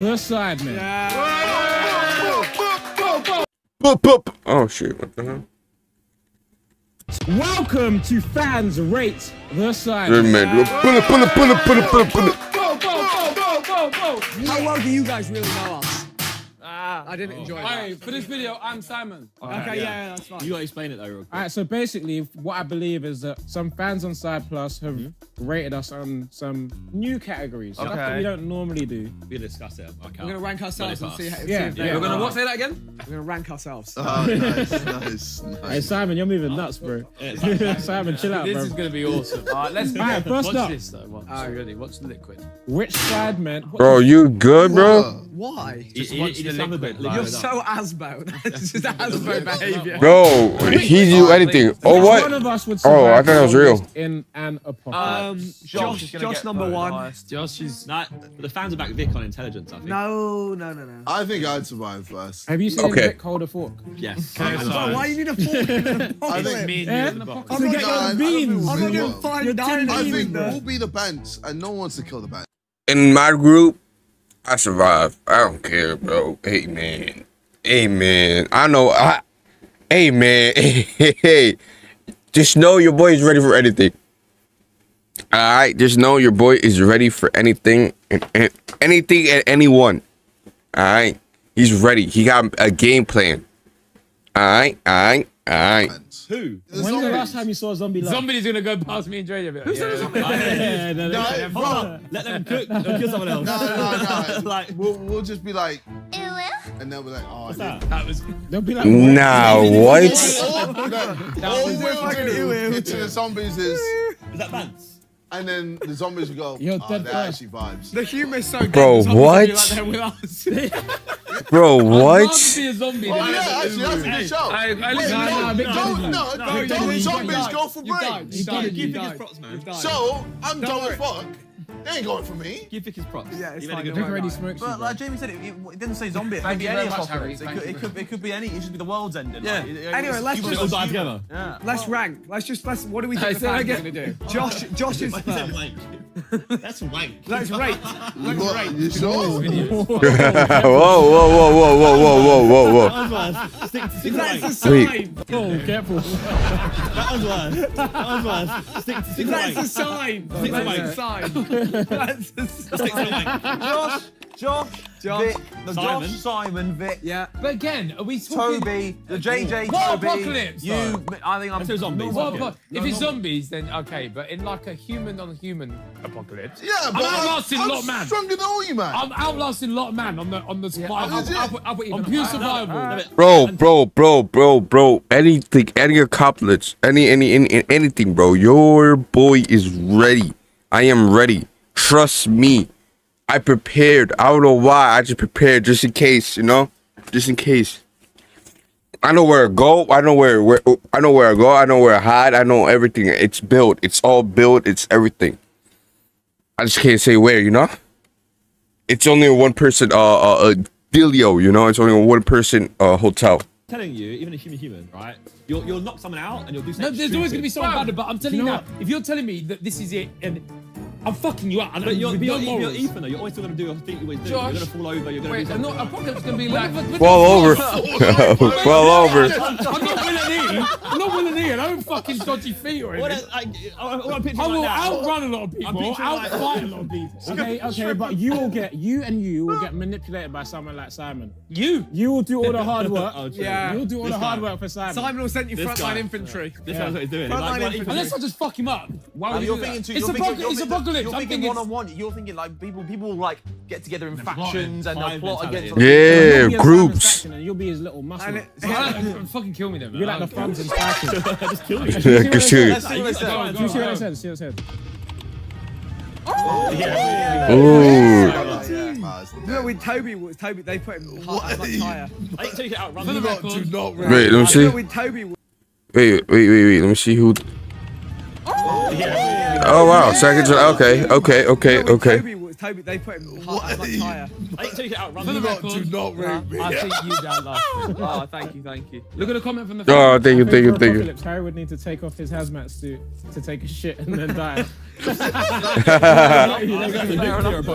The Sidemen. Boop, boop. Oh shit! What the hell? Welcome to fans rate the side Good man. man. Pull it, pull it, pull it, pull it, pull it, pull it. How well do you guys really know us? I didn't oh. enjoy that. Alright, for this video, I'm Simon. Okay, yeah, yeah, that's fine. You gotta explain it though, real quick. All right, so basically, what I believe is that some fans on Side Plus have hmm? rated us on some new categories, stuff that we don't normally do. We'll discuss it. Okay. We're gonna rank ourselves and see, how, see Yeah, if yeah. We're gonna what? Say that again? We're gonna rank ourselves. Oh, nice, nice, Hey. Simon, you're moving oh. nuts, bro. Simon, chill out, This bro. This is gonna be awesome. Alright, let's All right, first watch up. this though. Watch, Alright. really, watch the liquid. Which side man? what- Bro, you good, bro? Why? Just watch watch the the liquid, liquid. like- You're so Asbo. That's just Asbo behavior. Bro, he do anything. Oh what? one of us would Oh, I survive thought that was real. In an apocalypse. Um, Josh Josh, Josh number one. Josh is. Nah, but the fans are back Vic on intelligence, I think. No, no, no, no. I think I'd survive first. Have you seen Okay. Rick hold a fork? Yes. Bro, why you need a fork in an I apocalypse? think, Yeah? I'm No, not get getting- your I- I don't think beans. we'll I'm do not well. doing fine You're dining. I think we'll be the bands, and no one wants to kill the band. In my group, I survive. I don't care, bro. Hey man. I know I Hey man. Hey, hey. Just know your boy is ready for anything. Alright, just know your boy is ready for anything and, and anything and anyone. Alright. He's ready. He got a game plan. Alright, alright, alright. Bands. Who? The When's the last time you saw a zombie live? Somebody's gonna go past me and Dre a bit. Who's Yeah, no, no. No, bro, Let them cook. They'll kill someone else. no, no, no. like, We'll, we'll just be like, and they'll be like, oh, I did. That was. They'll be like, Nah, what? All, no, all we'll do to the zombies is, is that Vance? And then the zombies will go, You're oh, dead they're first. actually vibes. The humor's so good. Bro, the zombies will what? Like they're with us. Bro, I'd what? rather be a zombie. Oh yeah, actually, that's a good show. I, I Wait, listen, no, no, don't, big don't, Johnny. no, No, don't you- you- zombies you- go for you died. brains. You died. Give You Vic his died. props, man. You died. So I'm Don't dumb as worry. fuck. They ain't going for me. Give Vic his props. Yeah, it's He fine, made a good Rick worry. already smokes But like Jamie said, it, it, it didn't say zombie. It could be any apocalypse. It could, it, could, it could be any. It should be the world's ending. Yeah. Like, it- it- Anyway, let's just- all die together. Yeah. Let's rank. Let's just let's. What do we Hey, think the say that fans are again. gonna do? Josh, Josh is first. That's wank. Let's rate. Let's you sure? whoa, whoa, whoa, whoa, whoa, whoa, whoa, whoa, whoa. Stick to stick to That's a sign. Oh, careful. That was worse. That was worse. Stick to stick That's a sign. Stick to That's a sign. That's a Stick sign. to wank. Josh, Josh, Josh. Vic, the Simon. Josh, Simon, Vic, Yeah. But again, are we talking? Toby, the JJ, What Toby. apocalypse, You, though? I think I'm. Let's zombies. What Okay. if it's zombies, then okay. But in like a human on human apocalypse, Yeah, I'm outlasting a I'm lot of man. stronger than all you, man. I'm outlasting a lot of man on the on the survival. Legit. I'll I'll put even on pure survival. Bro, bro, bro, bro, bro. Anything, any accomplishments, any, any, any, anything, bro. Your boy is ready. I am ready. Trust me. I prepared. I don't know why. I just prepared just in case, you know, just in case. I know where to go. I know where, where I know where to go. I know where to hide. I know everything. It's built. It's all built. It's everything. I just can't say where, you know. It's only a one person, uh, uh, uh dealio, you know. It's only a one person, uh, hotel. telling you, even a human human, right? You'll you'll knock someone out and you'll do No, there's always gonna be someone bad. But I'm telling You you, know now, if you're telling me that this is it, and I'm fucking you up, and But you're, with you're, no you're. Ethan, though. You're always still gonna do your thing you always do. Josh, you're gonna fall over. You're gonna Wait, do I'm something. not gonna be like. Fall over. Fall over. I'm not Will and E. I'm not Will and and I don't fucking dodgy feet or What anything. a- like, I, I, I'm picturing I will right now. outrun a lot of people. picturing like- Outfight a lot of people. Okay, okay, but you will get you and you will get manipulated by someone like Simon. You. You will do all the hard work. Oh. Yeah. You'll do all This the hard guy. work for Simon. Simon will send you This frontline guy. infantry. This is what he's doing. Frontline Like, what infantry. Unless I just fuck him up. Why would you you're do thinking that? too. It's you're apocalypse. thinking, It's you're apocalypse. thinking, you're I'm thinking thinking one on one. You're thinking like people, people like get together in they're factions and they'll plot against. Yeah, yeah groups. And you'll be his little muscle. It, like, fucking kill me then. You're like the thumbs and faction. Just kill me. you. Just shoot. Let's see what I said. See what I said. Oh, yeah. Ooh. No, when Toby was Toby, they put him high, much higher. I think Toby outrun the record. Do not run. Wait, let me see. When Toby was Wait, wait, wait, wait. Let me see who. Oh, yeah. oh wow, second. Okay, okay, okay, okay. Toby, was Toby, they put him hi- much higher. I think take it out. Run For the the record, Do not rate me. I think you down last. week. Oh, thank you, thank you. Look at the comment from the. Oh, thank you, I think thank you, for thank you. Harry would need to take off his hazmat suit to take a shit and then die.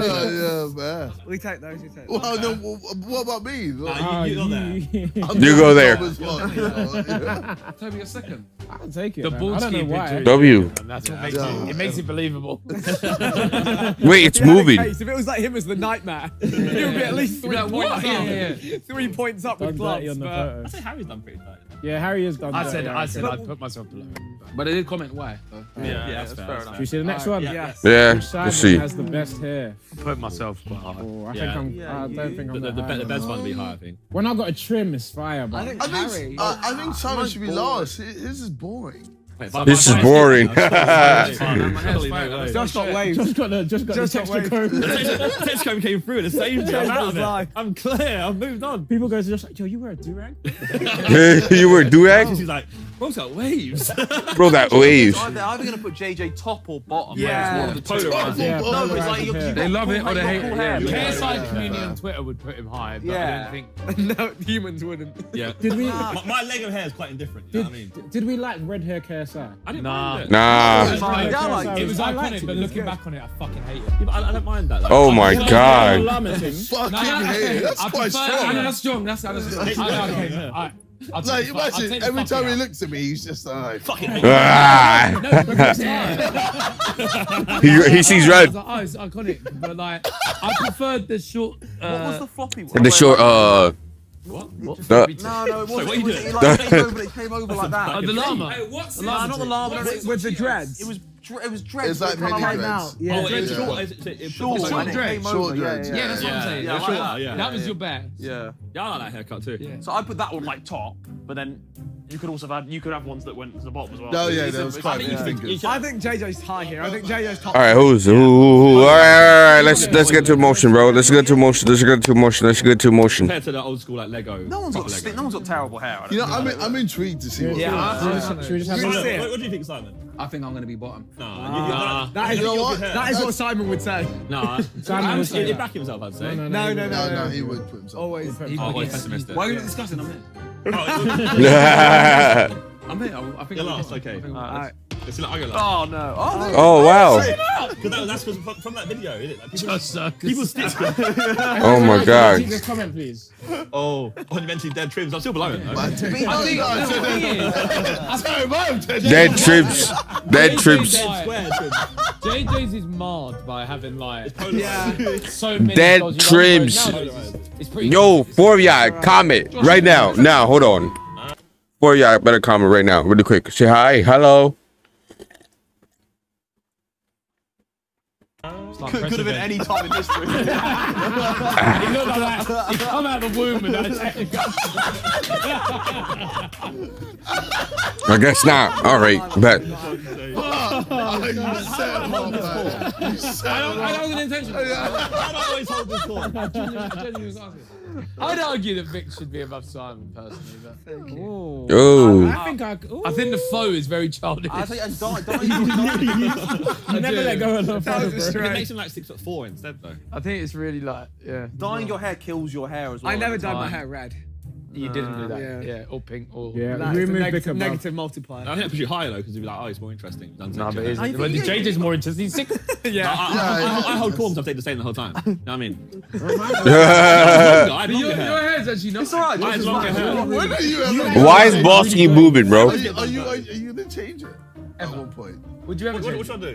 Yeah, yeah, man. We take those, we take those. Well, no, wh- what about me? Nah, you, ah, you go there. You go there. Toby, a second. I'll take it. The man. ball I don't know keeping why. W. And that's what makes it, it makes it believable. Wait, it's If it had a moving. case, If it was like him as the nightmare, it would be at least three Like, points what? up. Yeah, yeah, Three points up with Done dirty gloves. on the but- I say Harry's done pretty tight. Yeah, Harry is done. I dirty, said, I said. I'd put myself below. But they did comment why. So Yeah, Yeah, that's that's fair. fair enough. Should we see the next Alright, one? yeah. Yes. Yeah, Which let's see. has the best hair? I put myself quite high. Oh, I Yeah. think I'm. Yeah, I don't think I'm The, the, high, the best one to be high, I think. When I got a trim, it's fire, bro. I think I Harry. think, uh, I think Simon should be last. His his is boring. Wait, This is boring. Surely no. Just got waves. just got the just got Just the got texture waves. code. Tesco came through and saved me. I'm out of it. I'm clear. I've moved on. People go to just like, yo, you wear a durag? you wear were durag? She's like, bro's got waves. Bro, that wave. Either, either going to put JJ top or bottom. Yeah. Like, it's one of the two. Polarizing. Yeah, No, it's like you, hair. you They love it or they hate got it. cool Yeah. hair, The but- KSI community on Twitter would put him high, but I Yeah. don't think. no, humans wouldn't. yeah. Did we My, my of hair is quite indifferent. You know did, what I mean? did we like red hair KSI? I didn't Nah. mind it. Nah. Fine, yeah, I like It was I iconic, it, but looking back on it, I fucking hate it. Yeah, but I, I don't mind that. Like, Oh my god. Llama. Fucking No, no, no. That's quite strong. I know that's strong. That's that's strong. I, okay, Yeah. I, I'll Like the fu- I'll imagine take every fucking time he looks at me, he's just like, fucking hate he, he sees I red. was like, oh, it's iconic, but like, I preferred the short. Uh, What was the floppy one? The short, uh, What? What? the, No, no, it wasn't. what it, you was, doing? it, like, came over, it came over like that. Oh, the llama. Hey, what's No, not the llama. With, with the dreads. it was dre- it was dreads. It's like oh, it kinda mini like- dreads. Yeah. Oh, it's Yeah. short. It's, it's, it's Short, it's and like- it came Short over. Yeah, dreads. yeah, Yeah, that's what I'm Yeah, saying. yeah, That's I like your- that, yeah. that was Yeah. your bag. yeah. Yeah, I like that haircut too. Yeah. So I put that on like top, but then you could also have you could have ones that went to the bottom as well. oh yeah, that was it's quite like- big you. I think JJ's high here. I think JJ's top. all right, who's, who, who, who, all right, all right, let's, let's get to motion, bro. Let's get to motion. Let's get to motion. Let's get to motion. Compared to the old school like Lego. No one's got Lego. no one's got terrible hair. You know. I'm I'm intrigued to see what. Yeah, should we just- should we just have a Let's look? see it. What, what do you think, Simon? I think I'm gonna be bottom. No, ah. Nah. That is, You know what? that is what Simon would say. Nah. Simon I'm would say he'd back himself, I'd say. No, No, no, no, No, no. no, he would put himself. Always. He- Oh, well, pessimistic. Why are we discussing? I'm here. oh I'm here. I, I think You're I'm last, okay. I think I'm Alright. It's like, I go last. Oh no. Oh, oh wow. Because that, that's 'cause from, from that video, isn't it? Like, people, Just uh, people stick. Oh my Read god. this comment, please. oh, when you mentioned dead trims, I'm still below it. though. I think No, no, the thing is, Sorry, man, take- Dead trips. Dead trips. Square trims. JJ's is marred by having like yeah. so many Dead dodgy ones, trims. whereas nowadays It's, it's pretty. Yo, four of y'all, comment right now. Now, hold on. Four of y'all better comment right now, really quick. Say hi, hello. It's like could, could have been any time in history. He looked like that. He come out of the womb and that. I guess not. All right, bet. You set him up, man. You set I him don't, I up. don't was intentional. I don't always hold this thought. I genuinely- I genuinely was asking. I'd argue that Vic should be above Simon personally, but Ooh. Oh, I think I. Ooh. I think the foe is very childish. I think and die, die, I never let go of the photo, was bro. It makes him like six foot four instead, though. I think it's really like, yeah. dyeing your hair kills your hair as well. I never at dyed my hair red. You didn't do uh, that. Yeah. Yeah, or pink, or Yeah, That is we the moved Vic negative, above. negative multiplier. I think I push you higher though, because you'd be like, oh, it's more interesting. Than No, but it I, isn't. think But you- JJ's more interesting. He's sick. yeah. I, I, I hold corns, I've taken the same the whole time. You know what I mean? I why Your, longer your hair's actually not. It's alright. I had is longer right. hair. When are you ever? is Bosky moving, bro? Are you, are you, are you gonna change it at one point? Would you ever What, change? what should I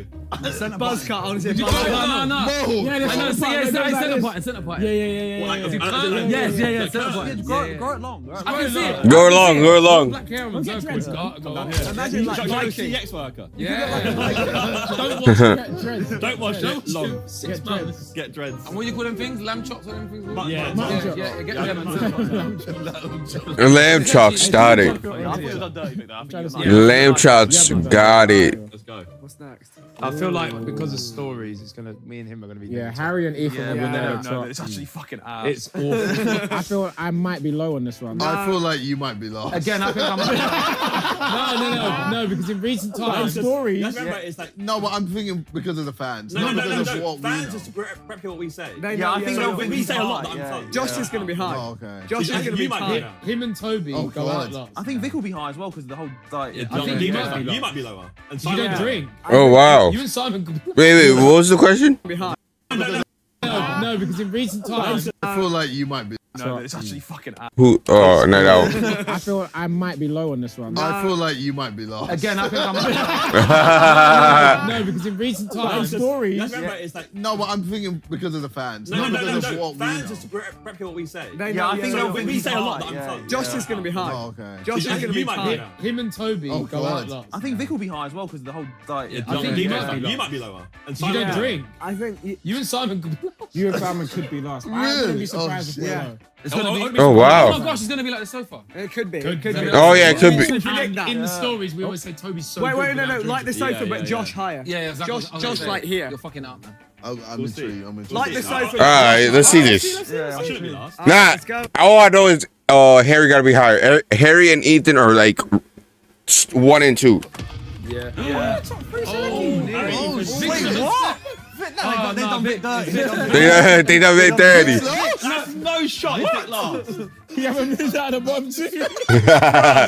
do? Buzz cut, honestly. No, buzz cut. no, no. No. Yeah, that's No, not yeah, no, like center this. point, it's center point. Yeah, yeah, yeah, yeah. Well, like, yeah, yeah. I- I- I- Yes, yeah, yeah, center curve. point. Yeah, Yeah, grow, yeah. grow it long. Grow it long. I can see it. Go along, go along. Black hair on Get dreads, Go, go on. Imagine like Should I go Nike. CX worker? Yeah. Don't wash it. Dreads. Don't wash it. Long. Six Get months. dreads. Get dreads. And what do you call them things? Lamb chops or them things? Yeah. Yeah, chop. yeah, yeah, get them and center. Lamb chops started. I thought it was done dirty, Vic, though. I think Trying to you're see- nice. Lamb chops got it. Go. What's next? I feel like because of stories, it's gonna. Me and him are gonna be. Yeah, doing Harry and Ethan Yeah, will be but there. no, no, it's actually fucking ass. It's awful. I feel I might be low on this one. I feel like you might be low. Again, I think I'm. no, no, no, no, because in recent times, stories. Let's remember, it's like no, but I'm thinking because of the fans, no, no, not no, because no, of no. what Fans we just know. rep- replicate what we say. They yeah, know- I think yeah, no, we, say a lot that I'm Yeah, fucked. Josh is going to be high. Oh, okay. Josh is going to be might high. him and Toby Oh, go God. out. I think Vic will be high as well because the whole diet. I think you, might, might be you low. might be lower. And You don't drink. Oh wow. You and Simon. Wait, wait. What was the question? Be high. No, no, because in recent times. I feel like you might be. No, but it's actually mm. fucking ass. Who? Oh, no, no. I feel I might be low on this one. I feel like you might be lost. Again, I think I'm. no, because in recent times, stories. Let's remember, it's like No, but I'm thinking because of the fans, no, not no, no, because no, of no. what we Fans just rep- what we say. They Yeah, know- I think So we, we say be a lot that high, I'm yeah. fucked. Josh is going to be high. Oh, okay. Josh is going to be might high. Him and Toby Oh, go God. out last. I think Vic will be high as well because the whole diet. Yeah, I think you, he might might be be, lower. you might be lower. And You don't drink. I think You and Simon. could- You and Simon could be last. I Really? wouldn't be surprised Oh, if we're oh, low. It's gonna be. Oh Oh wow. my gosh, it's gonna be like the sofa. it could be. Could could be. be. Oh yeah, it could be. you predict that? In the stories, we always say Toby's so Wait, wait, no, without no, like the sofa, but Josh higher. Yeah, yeah, exactly. Josh, Josh, gonna like here. You're fucking up, man. I'm, I'm We'll intrigued. I'm intrigued. Like the sofa. All right, let's see this. I shouldn't be last. Nah, let's go. all I know is uh Harry gotta be higher. Er- Harry and Ethan are like one and two. Yeah. Oh, Wait, what? Vic, no, Oh, they no, done Vic- Vic dirty. They done They they done made thirty. There's no shot if it lasts. You haven't moved out of the bottom two.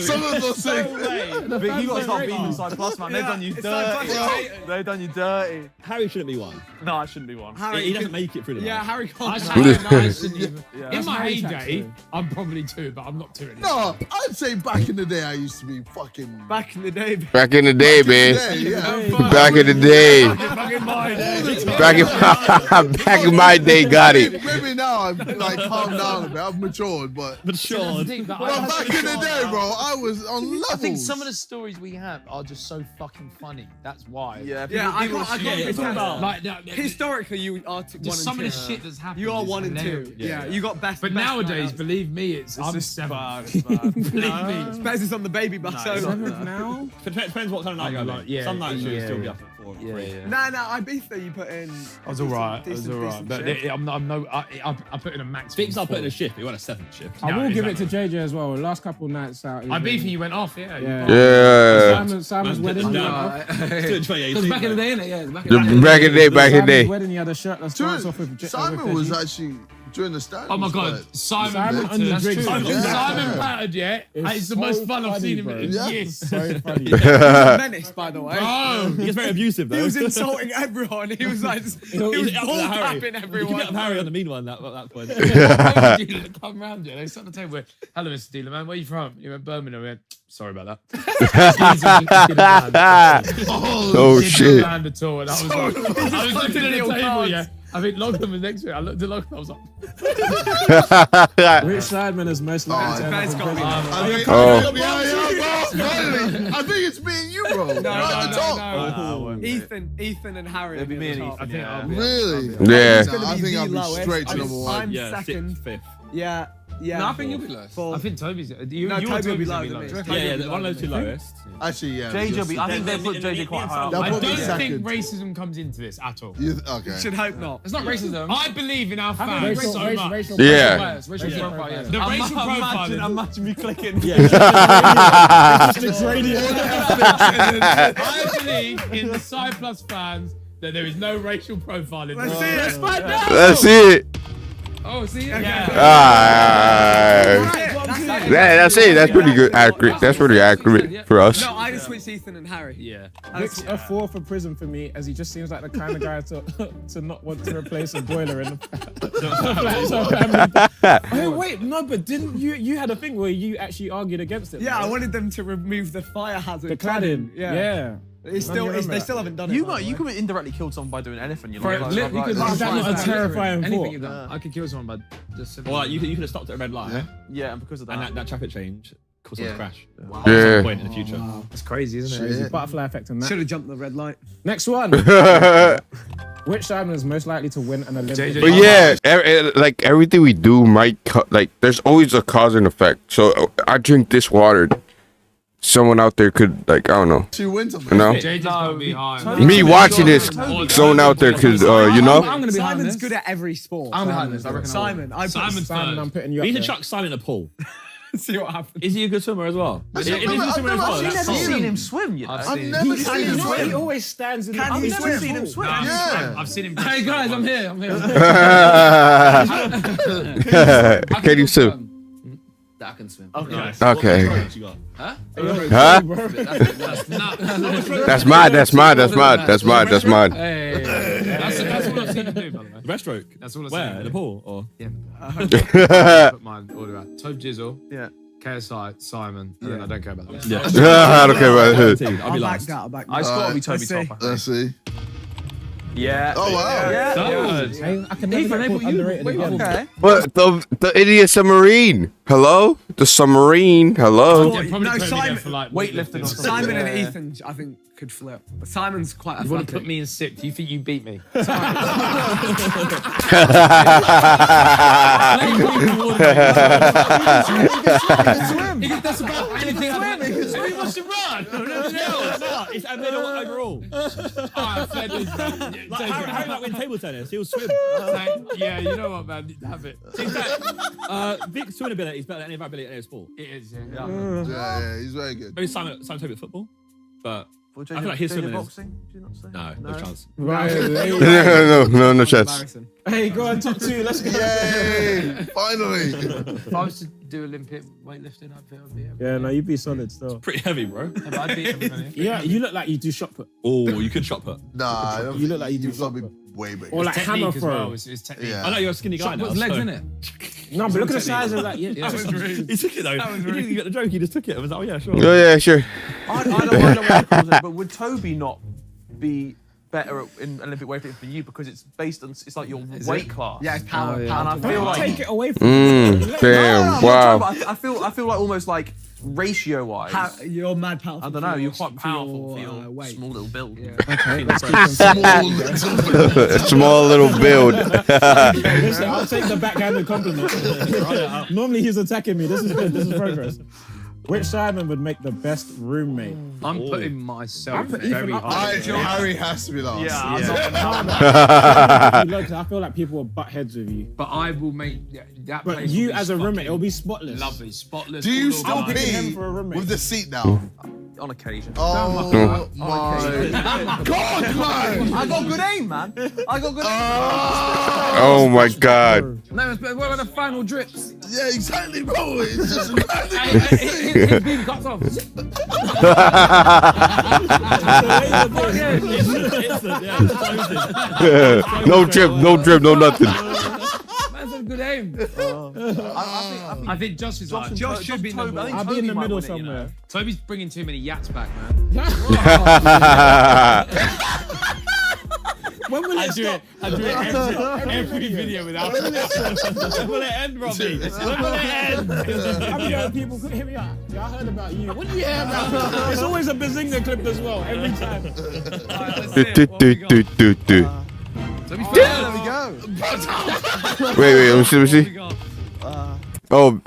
Some of us say, Vic, you got to stop being inside plus, man. They've done you dirty. They've done you dirty. Harry shouldn't be one. No, I shouldn't be one. Harry He, he doesn't make it through the Yeah, night. Harry can't. shouldn't, I shouldn't even. In my heyday, I'm probably two, but I'm not two anymore. no, I'd say back in the day I used to be fucking. Back in the day. Back in the day, man. Yeah, yeah. Back in the day. Back in my day. Back in back in my day, got it. maybe now I've like calmed down a bit. I've matured, but But sure. Think that but I- back in the day, bro, I was on levels. I think some of the stories we have are just so fucking funny. That's why. Yeah, Yeah, I can't. I Yeah, can't. it's all about- Like that. Historically, you are t- one just and some two. of the shit that's happened. You are one and two. Yeah, you got best. But best nowadays, believe me, it's, I'm just seven. bad, it's bad. believe me. out. Bez is on the baby bus. Nah, so it's long. Seventh now. Depends, depends what kind of night I'm you're like, having. yeah, Some nights you'll still be up at four, Yeah, three. yeah. Nah, nah. I beef that you put in. I was alright. I was decent- alright. But shit. it- I'm, I'm no. I, I, I put in a max. I put in a four. shift. He won a seventh shift. I No, will give it to. JJ as well. Last couple nights out. he's I beef been- you went off. Yeah. Yeah. Yeah. Simon, Simon's Man, wedding. it's he went down. off. Still in 2018. Because back in the mate. day, innit? Yeah, back in The- the day. Back in the day, back in the Simon's day. wedding, he had a shirt that's Dude, off with. Simon was actually during the stand. Oh my god, quite- Simon. Simon Battered. under That's drinks. true. Yeah. Simon battered. Yeah, It's it's the so most fun I've funny, seen him bro. in Yeah. years. So funny. He was a menace, by the way. Bro, He gets very abusive though. He was insulting everyone. He was like, he was He's up bull to Harry. clapping You can everyone. get Harry on the mean one at that point. dealer that come round you. They sat at the table. Went, Hello, Mr. Dealer man. Where you from? You went Birmingham. I went, Sorry about that. Oh shit. Land at all. And I was like, I was looking at the table. Yeah. I think Logman was next to it. I looked at Logman. I was like, Which Sideman is most likely oh, to Bez end up got me. I think, Oh. yeah, yeah, bro. Finally, I think it's me and you, bro. No, We're no, at the no, top. no. Oh, Ethan, Ethan, and Harry. It'd be me and top. I think I'll Really? Yeah. I think I'll be straight to I'm, number one. I'm second. fifth. Yeah, yeah. No, I think you'll be lowest. Fourth. I think Toby's. Uh, you, No, you Toby will be Toby's lower gonna than me. lowest. Yeah, yeah, one of those two lowest. Actually, yeah. JJ, will be- I think they put Then- JJ quite high. They'll I put me don't second. think racism comes into this at all. You, okay. Should hope not. It's not racism. I believe in our Racial- fans so racial- much. racial Yeah. bias, racial Yeah. profile, yeah. The racial profiling. Imagine me clicking. I believe in the Side Plus fans that there is no racial profiling. Let's see it. Let's see it. Oh, see? Yeah. Ah. That's Yeah, that's it. That's pretty good. Accurate. That's pretty accurate for us. No, I just switched Ethan and Harry. Yeah. It's a four for prison for me, as he just seems like the kind of guy to to not want to replace a boiler in the flat. Wait, no, but didn't you? You had a thing where you actually argued against it. Yeah, right? I wanted them to remove the fire hazard. the cladding. Yeah. Yeah. It's still, it's, they still haven't done it. You by might, you could have indirectly killed someone by doing anything. You know, For- like, li- like, you like- could- like- Is not a terrifying Anything thought? you've done. I could kill someone by just. Well, like, you, you could have stopped at a red light, Yeah. yeah, and because of that. and that, that traffic change caused us Yeah. to crash. Yeah. At some point in the future. That's crazy, isn't it? Shit. Butterfly effect and that Should have jumped the red light. Next one. Which Simon is most likely to win an Olympic? But yeah, e- e- eh, like everything we do might co- like there's always a cause and effect. So I drink this water. Someone out there could like I don't know. She wins on You know, JJ's gonna be high. me watching this, someone out there could uh, you I'm, know. I'm gonna be Simon's good at every sport. I'm behind this. I reckon I will. Simon, I put Simon. I'm putting you We up need to chuck Simon in a pool. see what happens. Is he a good swimmer as well? I've Is he- is he never- a good I've swimmer as never well? seen him I've solid. seen him swim, you know. I've I've never He- seen he- him he always stands in. Can I've never seen him swim? No, Yeah. I've seen him. Hey guys, I'm here. I'm here. Can you swim? I can swim. Okay. Okay. What? Huh? That's not. That's mad. That's mad. That's mad. That's mad. That's mad. Hey, that's, that's all I've seen him do, by the way. Breaststroke. That's all I've Where? seen In the pool? Or Put mine order out. Tobe Jizzle, Yeah. KSI, Simon, and then I don't care about that. yeah. I don't care about it. Guaranteed, I'll I'll be back last. that. I'll back I- It's that. got to be Toby let's see. Top. I Let's see. Yeah. Oh wow. Yeah. Good. I, I can never Ethan, get called what underrated you again. Okay. But the the idiot submarine. Hello, the submarine. Hello. Yeah, No, Simon- like weightlifting or something. Simon and Ethan, I think, could flip. But Simon's quite You want to put me in sixth? Do you think you beat me? That's about anything. He wants to run. No, it's and they don't overall. Ah, fair dues, man. Like, Take how, it. about win table tennis? He'll swim. Thank- Yeah, you know what, man? Have it. Uh, Vic's swimming ability is better than any of our ability in any sport. It is, yeah. Yeah, yeah, he's very good. Maybe Simon, Simon Toby at football, but Well, I feel like his JJ swimming is- boxing? Do you not say? no, no, chance. Right. no, no, no, no chance. Hey, go on, top two. Let's go. Yay! Finally. If I was to do Olympic weightlifting, I'd feel I'd be Yeah, no, you'd be solid still. It's pretty heavy, bro. Yeah, but I'd beat everybody. Yeah, you look like you do shot put Oh, you could shot put. Nah, I don't You look like you do you've got to be way bigger. or like hammer Technique as well. throw. It's, it's technique. Yeah. I know you're a skinny guy now. What's legs so- in it? No, but look at the size of that. Yeah, yeah. He took it though. He didn't even get the joke. He just took it. I was like, oh yeah, sure. Oh yeah, sure. I, I don't mind the weight but would Toby not be better at, in Olympic weightlifting for you because it's based on it's like your weight class? Yeah, it's power. Oh, yeah. power. And I feel like take it away from Mm, damn. no, no, Wow. I, I feel I feel like almost like ratio wise. Pa- you're mad powerful. I don't know. your- You're quite powerful for your, your uh, weight. small little build. Yeah. Okay, let's Small little- Small little build. Listen, I'll take the backhanded compliment. Normally he's attacking me. This is good. This is progress. Which Simon would make the best roommate? I'm putting myself I'm putting very Ethan up high. I, Harry has to be last. Yeah, I'm not- Look, I feel like people will butt heads with you. But I will make that. But place you as a roommate, fucking it'll be spotless. lovely, spotless. Do you still organised. him pee for a roommate. with the seat down? on occasion. Oh my god, man! I got good aim, man. I got good aim. Oh, oh my god. No, but what about the final drips? Yeah, exactly, bro. It's just His beam cuts off. Instant, yeah, no drip, no drip, no nothing. Man's had good aim. Oh. I, I think, I think I think Josh is like. and Josh should be Toby- number I think one. I'll be in the middle win it, you know. somewhere. Toby's bringing too many yats back, man. When will I it do it. I do it every, every video without. When will it end, Robbie? When will it end? I mean, uh, people could hit me up. Yeah, I heard about you. What do you hear about? It's always a Behzinga clip as well, every time. Do, do, do, do, do, do. Toby there we go. Wait, wait, let me see, let me see. Oh,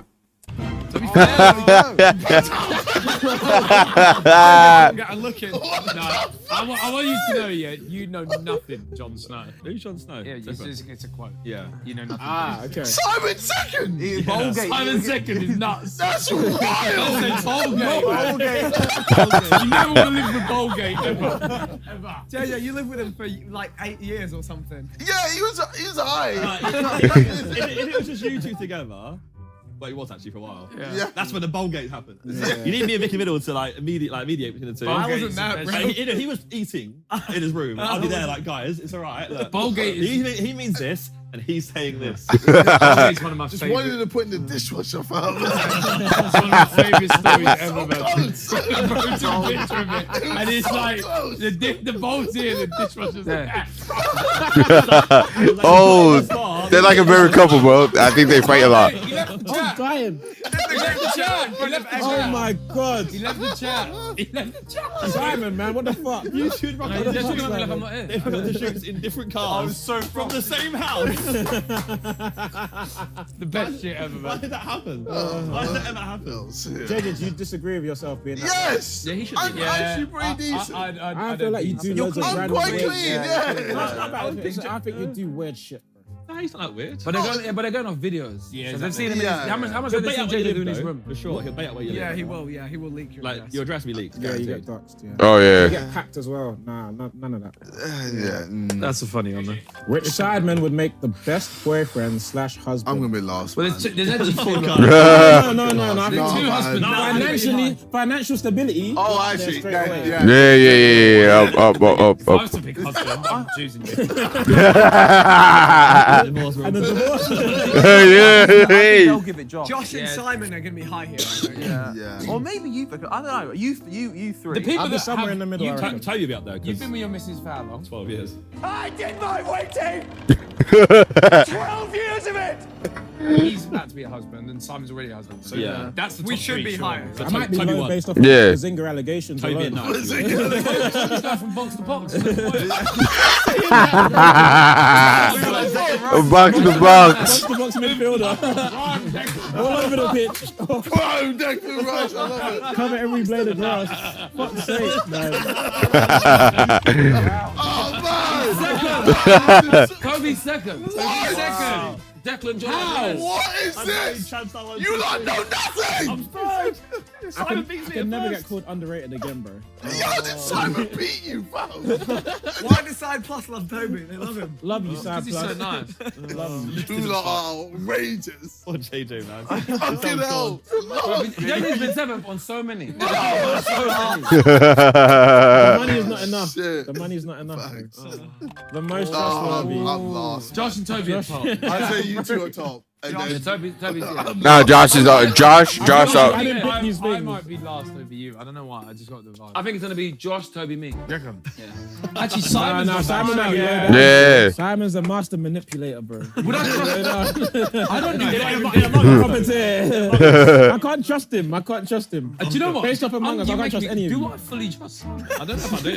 I'm looking. No, I want, I want you to know, yeah, you know nothing, Jon Snow. Who's Jon Snow? Yeah, it's, it's, it's a quote. Yeah. You know nothing. Ah, okay. Simon second. Bolgate. Simon second is nuts. That's wild. That's Bolgate. You never want to live with Bolgate ever. Ever. Yeah, yeah, you lived with him for like eight years or something. Yeah, he was he was high. if, it, if it was just you two together, well, he was actually for a while. Yeah. That's when the bowl gate happened. You need me and Vicky Middle to like mediate, like mediate between the two. Bolgate I wasn't is that, the bro. he, you know, he was eating in his room. I'll be there, like, guys, it's all right. Look, Bolgate is- he, he means this, and he's saying this. Bolgate's one of my Just favorite. wanted to put in the dishwasher, fam. It's one of my favorite stories ever about close. I wrote a picture of it, and it's so like close. the di- the bowl's here, the dishwasher's there. oh, oh they're like a married couple, bro. I think they fight a lot. You know I'm dying. He left the chat. He left the Oh chat. my god. He left the chat. He left the chat. Simon, man, what the fuck? You should rock No, up he's the just looking at me Simon. like I'm not here. They put the shoots in different cars so from the same house. The best shit ever, Why man. did that happen? Oh, Why did that ever happen? Oh, JJ, do you disagree with yourself being that? Yes. Yeah, he should I'm be. actually pretty decent. I, I, I, I feel like you do loads of I'm random quite weird clean, shit. yeah. No, it's not bad. It's- I think you do weird shit. Bro. No, he's not that weird. But they're going, yeah, but they're going off videos. Yeah, so they've exactly. seen him. in Yeah, his, how much? How much He'll have they bait seen out where you JJ do in his though, room? For sure, he'll bait out where you live. Yeah, he will. Yeah, he will leak your Like, address. your address will be leaked. Yeah, you guaranteed. get doxxed. Yeah. Oh You get hacked as well. Nah, no, none of that. Yeah. mm. That's a funny one, though. Which Sideman would make the best boyfriend slash husband? I'm gonna be last. Well, man. there's, two, there's actually two. no, no, no, no. I think two man. husbands. No, financially, financial stability. Oh, they're actually, straight yeah, away. yeah. Yeah, yeah, yeah, yeah. Up, up, up, up, If I up. was to pick husband, I'm choosing you. Divorce And the divorce. yeah, hey. They'll give it Josh. Josh and Yeah. Simon are gonna be high here. Yeah. Yeah. Or maybe you. I don't know. You, you, you three. The people I'll that somewhere have, in the middle. I tell You, reckon. Toby will be up there you've been with your missus for how long? 12 years. He's about to be a husband, and Simon's already a husband. So Yeah. that's the We top should three, be sure. higher. I might be Toby low based off Yeah. the Zinger allegations. Toby alone. and no. From box to box. Back to box. Box to box midfielder. All over the pitch. Bro, Declan Rice, I love it. Cover every blade of grass. Fuck's sake, oh, man. Oh Toby's second. Toby's second. Declan John. man, what is this? You lot know nothing. I can, I can never get called underrated again, bro. Yo, did oh. Simon beat you, fam? Why does Side Plus love Toby? They love him. Love you, Sam. Because he's so nice. Love you. You lot are outrageous. What JJ, man? Fucking hell. JJ's been seventh on so many. The money is not enough. Shit. The money is not enough. bro. The most Oh, trustworthy. I'm, I'm lost. Josh and Toby at top. I say you two are top. And Toby, Toby's yeah. No, Josh is uh, Josh. Josh I out. didn't I, I might be last over you. I don't know why. I just got the vibe. I think it's gonna be Josh, Toby, me. reckon. Actually, Nah, Simon's nah, not Simon bad. might be low Yeah. Yeah. Simon's a master manipulator, bro. Would I trust? I don't know. Property. I can't trust him. I can't trust him. Uh, Do you know what? Based off Among Um, Us, I can't trust me- any of Do. I fully trust? I don't know if I do.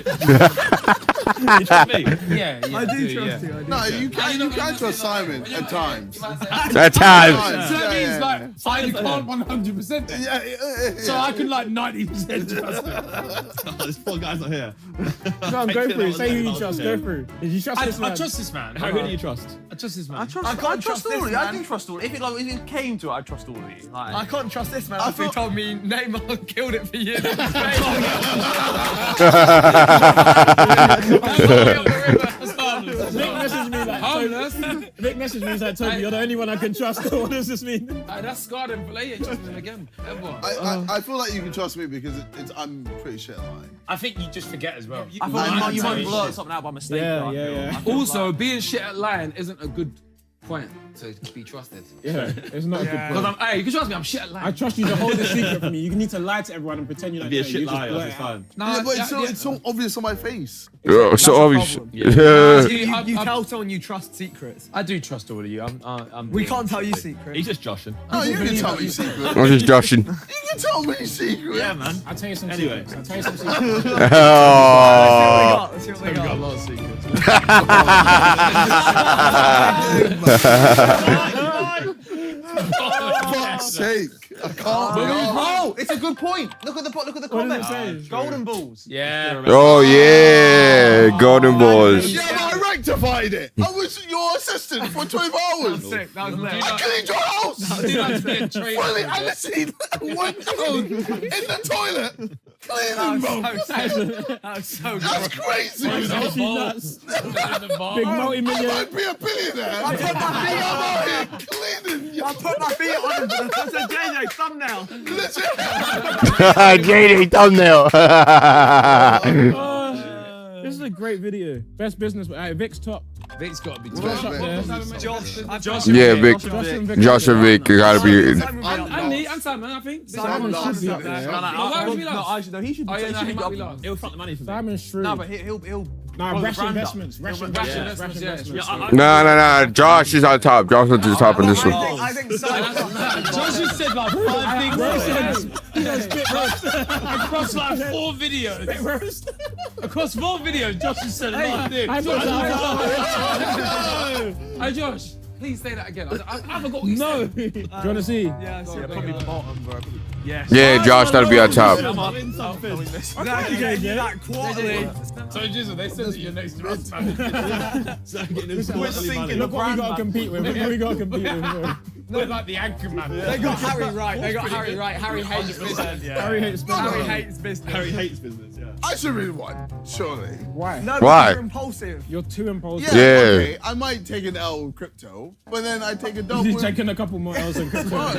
you trust me? Yeah, yeah. I do yeah. trust you. I do. no, you can, you can trust Simon at times. That time. So that means Yeah, like I can't 100 percent Yeah, yeah, yeah, yeah. So I could like 90 percent trust. Oh, this poor guy's not here. Go on, go through. Say who you trust. Go through. Did you trust I, this man? I trust this man. How, who do you trust? I trust this man. I trust. I I, can't trust, trust all of you. I do trust all. If it like if it came to it, I trust all of you. Like, I can't trust this man I after he thought- told me Neymar killed it for you. Vic messaged me he's like, Toby, you're the only one I can trust. what does this mean? Aye, that's scarred him. But they trusting him again. Ever. I, I, I feel like you can trust me because it, it's, I'm pretty shit at lying. I think you just forget as well. I feel I like might you tell won't you blurt shit. something out by mistake. Yeah, though, yeah, yeah. I feel Also, being shit at lying isn't a good point to be trusted. Yeah, it's not a good Because point. I'm, hey, you can trust me. I'm shit at lying. I trust you to hold the secret from me. You need to lie to everyone and pretend you're not. Be a shit You just liar. blurt It's fine. No, yeah, but yeah, it's, so, yeah. it's so obvious on my face. Yeah, That's so obvious. problem. Yeah. See, you I- you tell someone you trust secrets. I do trust all of you. I'm, uh, I'm We can't tell you secrets. He's just joshing. No, you can tell me secret. I'm just joshing. You can tell me secrets. Yeah, man. I'll tell you some Anyway. secrets. I'll tell you some secrets. Oh. Let's see what they We've got. got a lot of secrets. fuck's sake. I can't. Oh, it's a good point. Look at the look at the What does it comment. say? Golden balls. Yeah. Oh yeah, oh, golden balls. Yeah, I it. I was your assistant for 12 hours. Sick. That was Do lit. you I cleaned your house. do you like to be a traitor? Fully, I literally went down in the toilet. Cleaning, bro. That was so That's good. crazy. It's you actually nuts. Big I multi-millionaire. might be a billionaire. I put my feet I'm on out cleaning. I put my feet on him. I said, JJ, thumbnail. JD thumbnail. Oh, this is a great video. Best business. Uh, Vic's top. Vic's got to be Josh top. up there. Josh. Josh. yeah, Vic. Josh and Vic. Josh and Vic, you gotta be. Simon will be up And me last. and Simon, I think. Simon should be up No, no, there. I- why would I- we no, last? actually, no, he should be. Oh, yeah, he no, should he be up- be. He'll front the money for me. Simon's shrewd. No, but he- he'll he'll Nah, Well, rash round up. investments. Rash Rash investments. investments, Rash yeah. investments. Yeah, I- I- No, no, no. Josh is on top. Josh is on top on this one. I think so. Josh just said like five things across like four videos. Roast. Across four videos, Josh has said a lot of things. I Hey Josh, please say that again. I, I, I forgot what you No. said. Do you want to uh, see? Yeah, I see it. Probably the bottom, bro. Yes. Yeah, oh, Josh, that'll be our top. I'm in something. Exactly, getting you that quarterly. So Jizzle, they said that you're next to us, man. So getting We're quarterly sinking money. Look what we got to compete with. Look what we got to compete with. bro. We're like the anchor man. They got Harry right. They got Harry right. Harry hates business. Harry hates Harry spending. hates business. Harry hates business, yeah. I should read one, surely. Why? No, Why? you're impulsive. You're too impulsive. Yeah, Yeah. okay. I might take an L with crypto, but then I take a double. He's with- taking a couple more L's in crypto.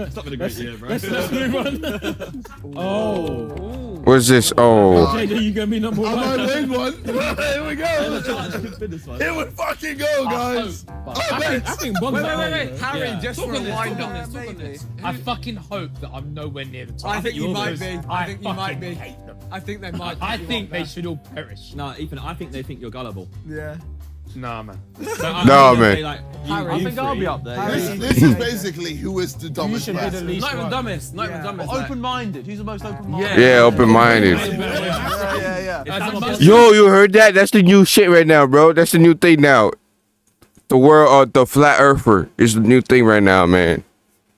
It's not been a great year, bro. Let's move on. Oh. What's this? Oh. JJ, you gonna be number I might win one. Here we go. Good business one. Here we fucking go, guys. I think, I think Bog's Wait, wait, wait, wait. bro. Harry, Yeah. just Talk for a on this, wind up. this, talk this. I fucking hope that I'm nowhere near the top. I think you might be. I I think you might fucking be. hate them. I think they might. I think they should all perish. No, Ethan, I think they think you're gullible. Yeah. Nah, man. No, man. Like, you, Harry, I you think I'll be up there. This, this is basically who is the dumbest should be the person. Not even one. dumbest. Not even dumbest. like- Open-minded. Who's the most open-minded? Yeah, open-minded. Yeah, yeah, yeah. As a must- Yo, you heard that? That's the new shit right now, bro. That's the new thing now. The world, uh, the flat earther is the new thing right now, man.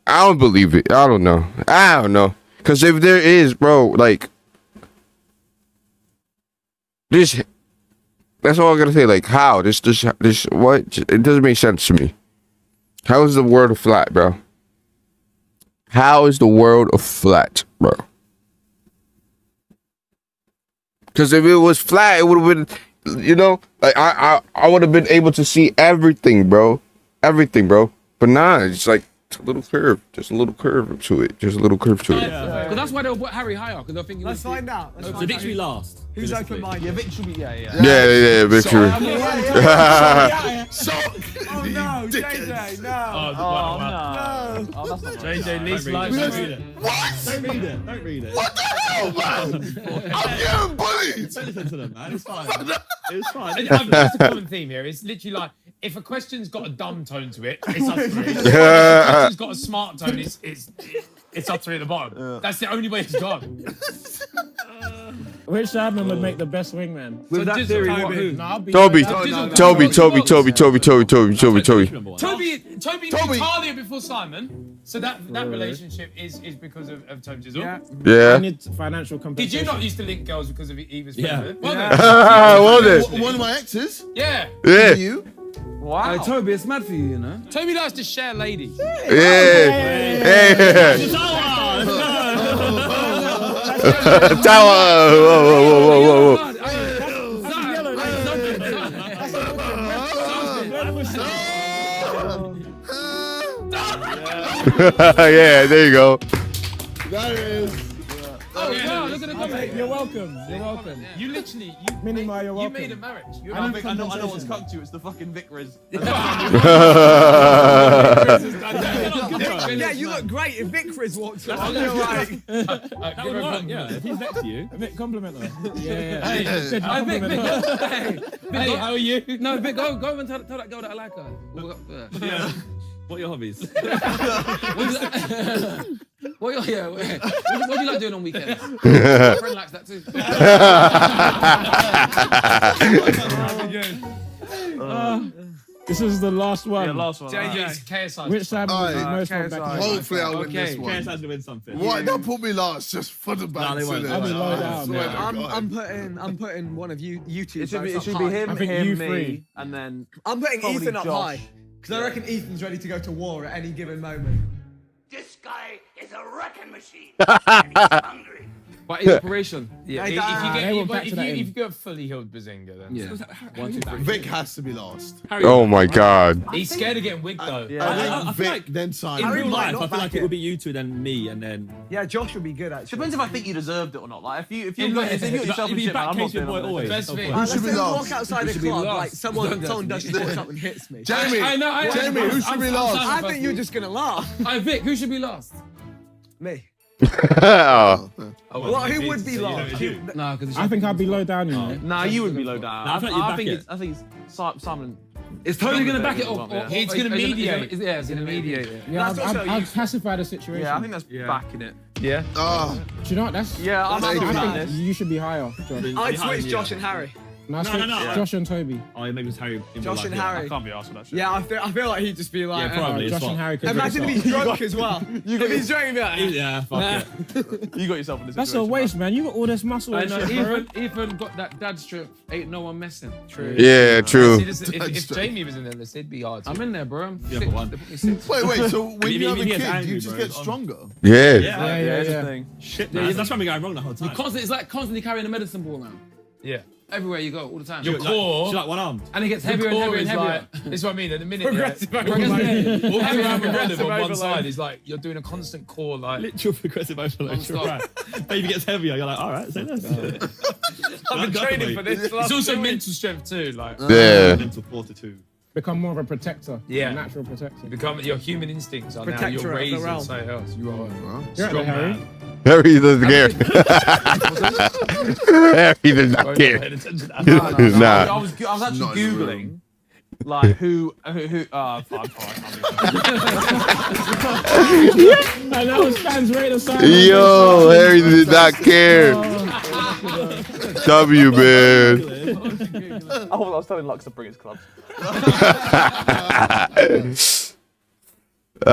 I don't believe it. I don't know. I don't know. Cause if there is, bro, like this, that's all I gotta say. Like, how this, this, this, what? It doesn't make sense to me. How is the world flat, bro? How is the world a flat, bro? Because if it was flat, it would have been, you know, like I, I, I would have been able to see everything, bro, everything, bro. But nah, it's like a little curve, just a little curve to it, just a little curve to it. But that's why they'll put Harry higher, because they'll think Let's find out. Let's So find victory last. Who's open-minded? Yeah, Vic should be. Yeah, yeah. Yeah, yeah, yeah, victory. Oh no, JJ, no. Oh, Oh, no. No. Oh, that's. JJ least Don't likes. read Don't read it. What? Don't read it. Don't read it. What the hell, man? I'm getting bullied. Don't listen to them, man. It's fine. It's fine. And, That's the common theme here. It's literally like if a question's got a dumb tone to it, it's up three. If a question's got a smart tone, it's it's it's up three at the bottom. That's the only way it's gone. Which Sideman would make the best wingman? With that Jizzle, theory, Toby. what, who? No, I'll be Toby, I'll- Jizzle, Toby, Jizzle, Toby, Jizzle. Toby, Toby, Toby, Toby, Toby, Toby. Number one. Toby, Toby knew Toby. Talia before Simon, so that that relationship is is because of, of Toby Jizzle. Yeah. Yeah. I need financial Did compensation. you not used to link girls because of Eva's Yeah. friend? Well, Yeah. then. well then. One of my exes. yeah. Yeah. You. Wow. Toby, it's mad for you, you know. Toby likes to share ladies. Yeah. Yeah. Tower. Whoa, whoa, whoa, whoa, whoa, whoa. yeah, there you go. That is. Oh, yeah, look at the comment. You're welcome. You're welcome. You literally, you, Minima, you're welcome. you welcome. made a marriage. You I, made think I know. I know what's cooked you. It's the fucking Vic Riz. yeah, you look great. If Vic Riz walks up, I'm like, That would work, yeah. If he's next to you. Vic, compliment her. Yeah, yeah. Hey, hey, Vic, Vic, hey, hey, how are you? No, Vic, go, go and tell, tell that girl that I like her. Uh, yeah. Yeah. What are your hobbies? What is that? what, you- yeah, what, what, do- what do you like doing on weekends? My friend likes that too. This is the last one. Yeah, last one. JJ's KSI. Which Sideman would Uh, be most fun KSI. back Hopefully, I'll win Okay. this one. KSI's gonna win something. Why not put me last just for the Nah, they won't. I'll be low I down, swear yeah. to I'm, I'm putting, I'm putting one of you, you two. It should be. It should be him, I think you him, three. me, and then. I'm putting Ethan up Josh. high because I reckon Ethan's ready to go to war at any given moment. This guy is a wrecking machine. and he's hungry. But inspiration. Yeah, if, if you get if, if, you, that if end. you go fully healed Behzinga, then Yeah. One, two, three. Vic has to be last. Oh my god. he's scared of getting wigged though. Yeah. I I- think I feel Vic, like then In Simon. Harry real life, I feel like it. it would be you two, then me, and then. Yeah, Josh would be good actually. Depends if I think you deserved it or not. Like if you if you Yeah, got if you yourself if in you shit, back I'm not case your doing boy all always. Best thing. Who Let's should say be last? walk outside a should be club, last. like someone, Don't someone does definitely. walk up and hits me. Jamie, I know. Jamie, who should I'm- be I'm last? I think you're just gonna laugh. I Vic, who should be last? Me. Oh. oh. Well, who would be large? No, because I think I'd be low down, you know. Nah, you would be low down. Nah, I I, I, you'd back think it. it's, I think it's Simon. It's totally gonna back it up. or- or- It's gonna mediate. Yeah, it's gonna mediate it. Yeah, I've, also I'd, I'd useful. pacify the situation. Yeah, I think that's Yeah. backing it. Yeah. Oh, Do you know what? That's Yeah, I'm That's happy with a I that. think you should be higher, I'd switch. Josh and Harry. No, No, no, no. Josh and Toby. Oh, yeah, maybe it's Harry. Josh and. Harry. I can't be asked for that shit. Yeah, I feel, I feel like he'd just be like, Yeah, probably. Uh, Josh and Harry could Imagine if he's drunk as well. if he's drunk, he'd be like, Yeah, fuck it. You got yourself in this That's a waste, man. You got all this muscle I know. Even even got that dad strength. Ain't no one messing. True. Yeah, true. if, if Jamie was in there, this, it'd be hard. I'm in there, bro. I'm six. but one. They put me six. wait, wait. So when you have a kid, you just get stronger? Yeah. Yeah, Yeah, yeah, that's the yeah. thing. Shit. That's why we going wrong the whole time. Constant, it's like constantly carrying a medicine ball now. Yeah. Everywhere you go, all the time. Your Like- core. She's like one armed. and it gets heavier and core heavier and is heavier. like. This is what I mean. At the minute, Progressive yeah, overload. walking around Heavier with and Reddit on one overload. side is like you're doing a constant core like. Literal progressive overload. You're Non-stop. right. Baby gets heavier. You're like, all right, say less. I've been training for this. It's also mental strength too. Like Yeah. Mental fortitude. Become more of a protector. Yeah. A natural protector. become your human instincts are now Protector your of the raising realm. something else. Oh, you are. You're Strong Harry. man. Harry doesn't care. Harry does not care. pay attention. No, no, no. Nah. I was, I was actually Not in googling, like who, who, who. Uh, fine, fine. I know his fans rate aside. Yo, Harry did not care. W, man. I thought I was telling Lux to bring his clubs.